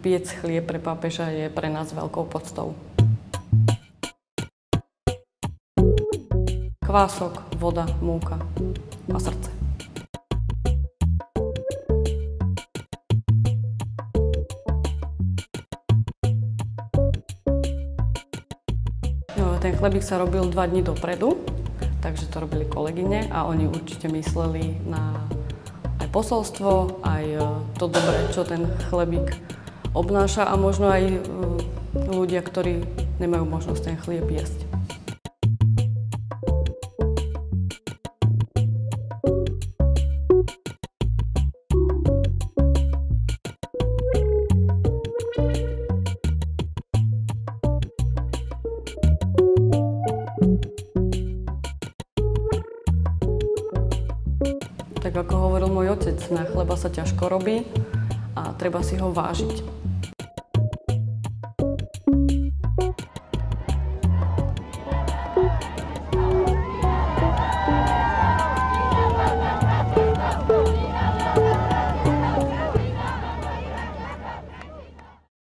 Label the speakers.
Speaker 1: piec chlieb pre pápeža je pre nás veľkou podstou. Kvások, voda, múka a srdce. No, ten chlebík sa robil dva dní dopredu, takže to robili kolegyne a oni určite mysleli na posolstvo, aj e, to dobré, čo ten chlebík obnáša a možno aj e, ľudia, ktorí nemajú možnosť ten chlieb jesť. Tak ako hovoril môj otec, na chleba sa ťažko robí a treba si ho vážiť.